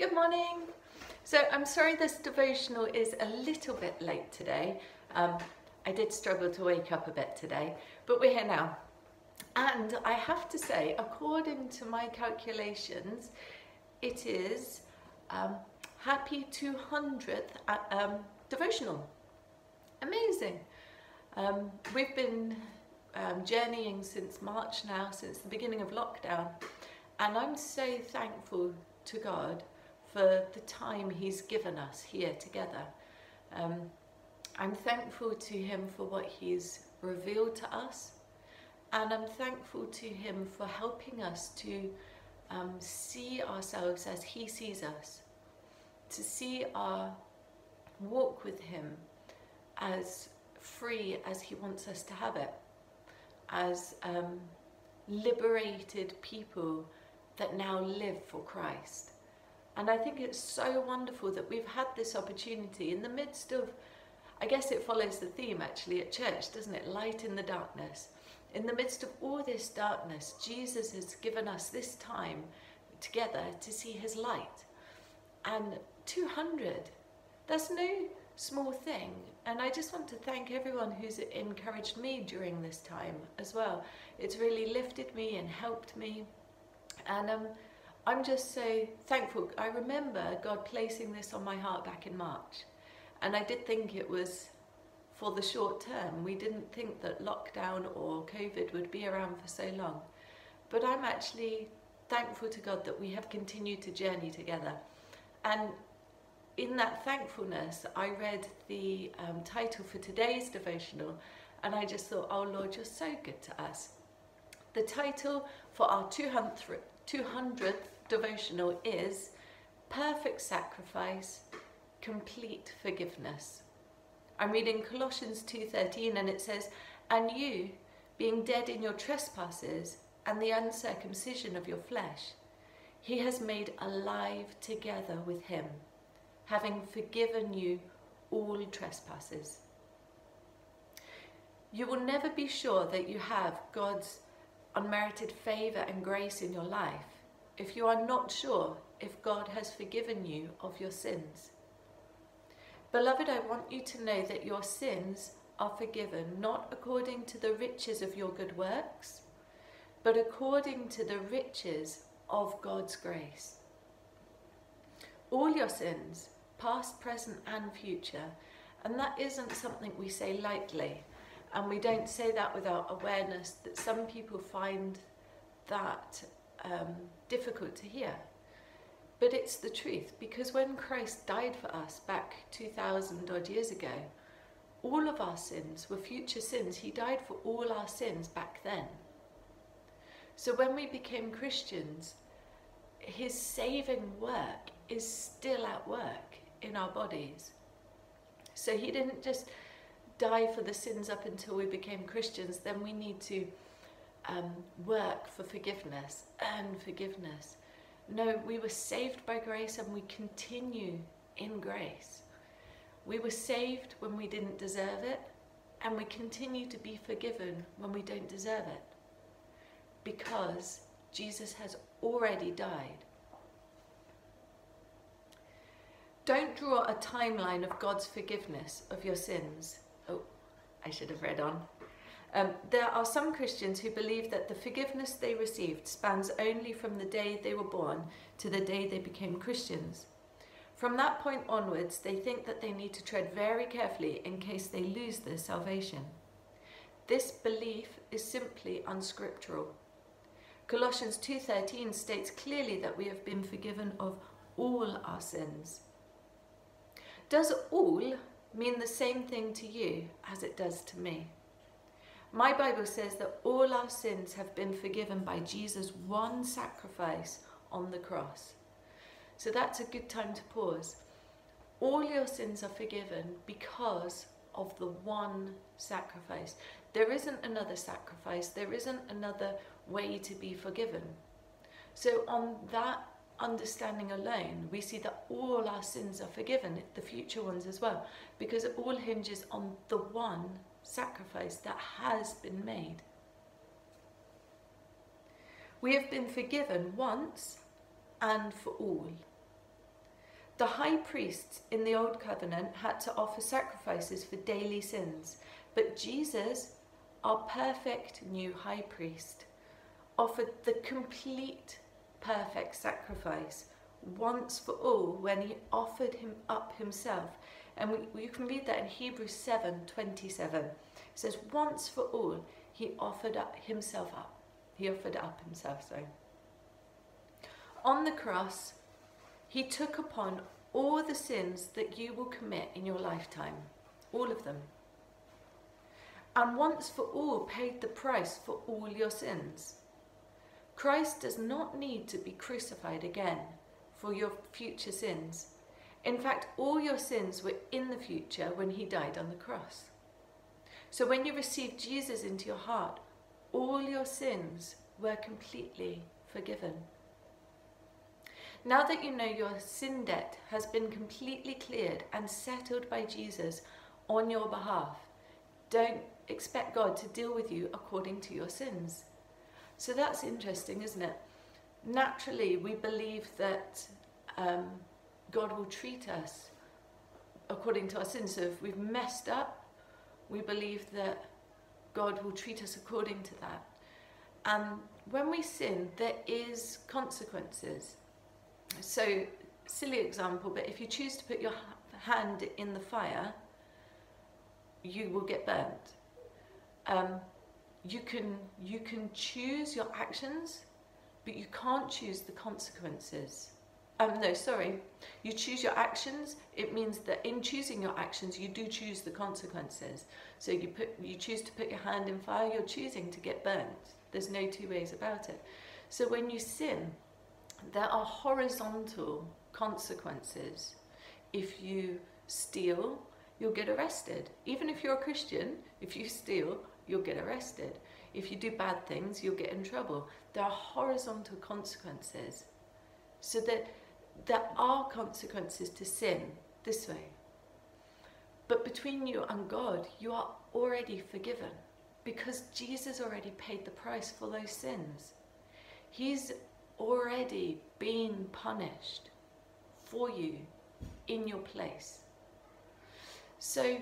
Good morning. So I'm sorry this devotional is a little bit late today. Um, I did struggle to wake up a bit today, but we're here now. And I have to say, according to my calculations, it is um, happy 200th uh, um, devotional. Amazing. Um, we've been um, journeying since March now, since the beginning of lockdown. And I'm so thankful to God for the time He's given us here together. Um, I'm thankful to Him for what He's revealed to us, and I'm thankful to Him for helping us to um, see ourselves as He sees us, to see our walk with Him as free as He wants us to have it, as um, liberated people that now live for Christ. And I think it's so wonderful that we've had this opportunity in the midst of, I guess it follows the theme actually at church, doesn't it? Light in the darkness. In the midst of all this darkness, Jesus has given us this time together to see his light. And 200, that's no small thing. And I just want to thank everyone who's encouraged me during this time as well. It's really lifted me and helped me. And um, I'm just so thankful. I remember God placing this on my heart back in March. And I did think it was for the short term. We didn't think that lockdown or COVID would be around for so long. But I'm actually thankful to God that we have continued to journey together. And in that thankfulness, I read the um, title for today's devotional and I just thought, oh Lord, you're so good to us. The title for our 200th, 200th devotional is Perfect Sacrifice, Complete Forgiveness. I'm reading Colossians 2.13 and it says, And you, being dead in your trespasses and the uncircumcision of your flesh, he has made alive together with him, having forgiven you all trespasses. You will never be sure that you have God's unmerited favour and grace in your life if you are not sure if God has forgiven you of your sins. Beloved, I want you to know that your sins are forgiven not according to the riches of your good works, but according to the riches of God's grace. All your sins, past, present, and future, and that isn't something we say lightly. And we don't say that without awareness that some people find that um, difficult to hear. But it's the truth because when Christ died for us back 2,000 odd years ago, all of our sins were future sins. He died for all our sins back then. So when we became Christians, his saving work is still at work in our bodies. So he didn't just die for the sins up until we became Christians, then we need to um, work for forgiveness, earn forgiveness. No, we were saved by grace and we continue in grace. We were saved when we didn't deserve it, and we continue to be forgiven when we don't deserve it. Because Jesus has already died. Don't draw a timeline of God's forgiveness of your sins Oh, I should have read on. Um, there are some Christians who believe that the forgiveness they received spans only from the day they were born to the day they became Christians. From that point onwards, they think that they need to tread very carefully in case they lose their salvation. This belief is simply unscriptural. Colossians 2.13 states clearly that we have been forgiven of all our sins. Does all mean the same thing to you as it does to me. My Bible says that all our sins have been forgiven by Jesus' one sacrifice on the cross. So that's a good time to pause. All your sins are forgiven because of the one sacrifice. There isn't another sacrifice, there isn't another way to be forgiven. So, on that understanding alone, we see that all our sins are forgiven, the future ones as well, because it all hinges on the one sacrifice that has been made. We have been forgiven once and for all. The high priests in the Old Covenant had to offer sacrifices for daily sins, but Jesus, our perfect new high priest, offered the complete perfect sacrifice once for all when he offered him up himself. And we, you can read that in Hebrews 7 27. It says, Once for all, he offered up himself up. He offered up himself, sorry. On the cross, he took upon all the sins that you will commit in your lifetime, all of them. And once for all paid the price for all your sins. Christ does not need to be crucified again for your future sins. In fact, all your sins were in the future when he died on the cross. So when you received Jesus into your heart, all your sins were completely forgiven. Now that you know your sin debt has been completely cleared and settled by Jesus on your behalf, don't expect God to deal with you according to your sins. So that's interesting, isn't it? Naturally, we believe that um, God will treat us according to our sins. So if we've messed up, we believe that God will treat us according to that. And when we sin, there is consequences. So, silly example, but if you choose to put your hand in the fire, you will get burnt. Um, you can you can choose your actions, but you can't choose the consequences. Um, no, sorry. You choose your actions. It means that in choosing your actions, you do choose the consequences. So you put you choose to put your hand in fire. You're choosing to get burnt. There's no two ways about it. So when you sin, there are horizontal consequences. If you steal, you'll get arrested. Even if you're a Christian, if you steal, you'll get arrested. If you do bad things, you'll get in trouble. There are horizontal consequences. So that there are consequences to sin this way. But between you and God, you are already forgiven because Jesus already paid the price for those sins. He's already been punished for you in your place. So,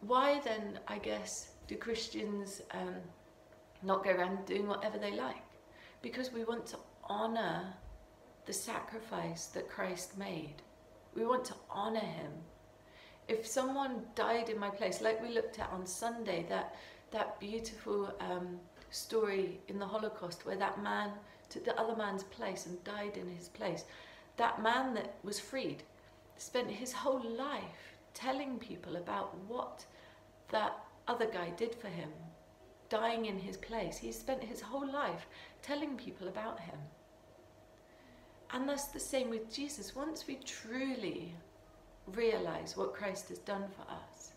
why then, I guess, do Christians um, not go around doing whatever they like? Because we want to honour the sacrifice that Christ made. We want to honour him. If someone died in my place, like we looked at on Sunday, that, that beautiful um, story in the Holocaust where that man took the other man's place and died in his place. That man that was freed spent his whole life telling people about what that other guy did for him, dying in his place. He spent his whole life telling people about him. And that's the same with Jesus. Once we truly realize what Christ has done for us,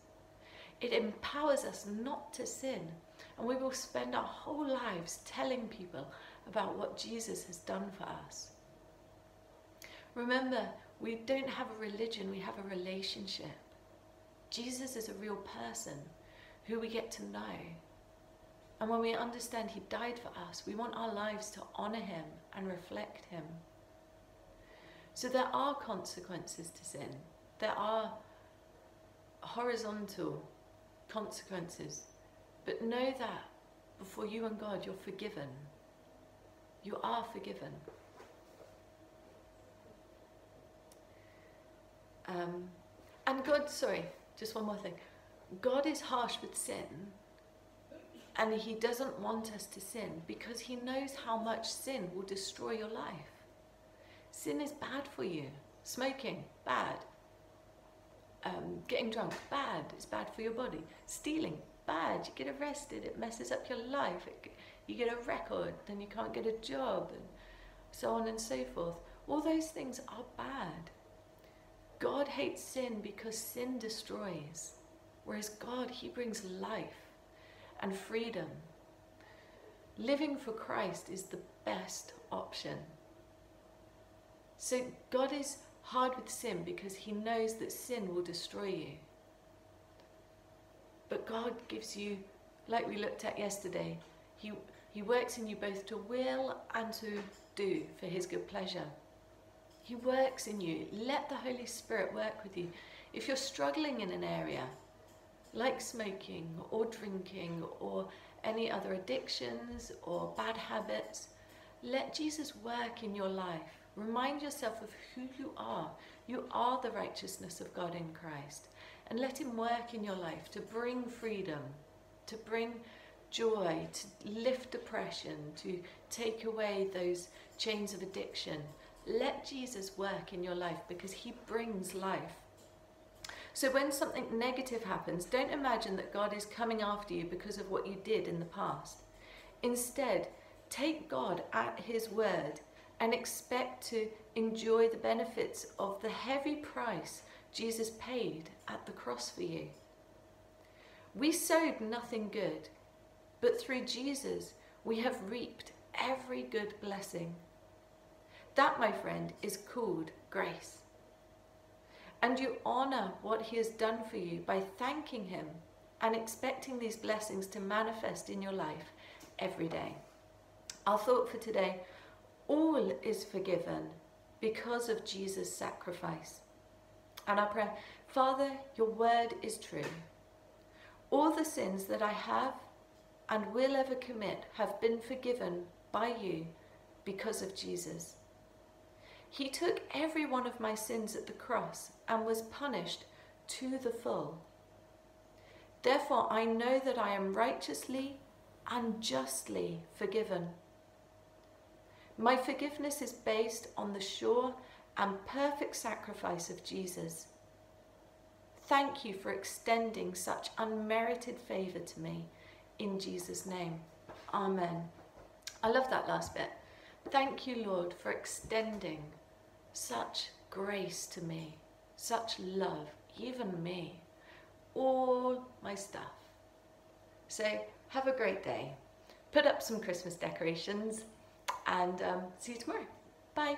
it empowers us not to sin. And we will spend our whole lives telling people about what Jesus has done for us. Remember, we don't have a religion, we have a relationship. Jesus is a real person who we get to know. And when we understand he died for us, we want our lives to honour him and reflect him. So there are consequences to sin. There are horizontal consequences. But know that before you and God, you're forgiven. You are forgiven. Um, and God, sorry, just one more thing. God is harsh with sin, and He doesn't want us to sin because He knows how much sin will destroy your life. Sin is bad for you. Smoking, bad. Um, getting drunk, bad. It's bad for your body. Stealing, bad. You get arrested. It messes up your life. It, you get a record, then you can't get a job, and so on and so forth. All those things are bad. God hates sin because sin destroys, whereas God, He brings life and freedom. Living for Christ is the best option. So God is hard with sin because He knows that sin will destroy you. But God gives you, like we looked at yesterday, He he works in you both to will and to do for his good pleasure. He works in you. Let the Holy Spirit work with you. If you're struggling in an area, like smoking or drinking or any other addictions or bad habits, let Jesus work in your life. Remind yourself of who you are. You are the righteousness of God in Christ. And let Him work in your life to bring freedom, to bring joy, to lift depression, to take away those chains of addiction. Let Jesus work in your life because He brings life. So when something negative happens, don't imagine that God is coming after you because of what you did in the past. Instead, take God at His word and expect to enjoy the benefits of the heavy price Jesus paid at the cross for you. We sowed nothing good, but through Jesus we have reaped every good blessing. That, my friend, is called grace and you honor what he has done for you by thanking him and expecting these blessings to manifest in your life every day. Our thought for today all is forgiven because of Jesus' sacrifice. And I pray, Father, your word is true. All the sins that I have and will ever commit have been forgiven by you because of Jesus. He took every one of my sins at the cross and was punished to the full. Therefore, I know that I am righteously and justly forgiven. My forgiveness is based on the sure and perfect sacrifice of Jesus. Thank you for extending such unmerited favour to me. In Jesus' name. Amen. I love that last bit. Thank you, Lord, for extending such grace to me, such love, even me, all my stuff. So have a great day. Put up some Christmas decorations and um, see you tomorrow. Bye.